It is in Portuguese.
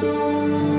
Música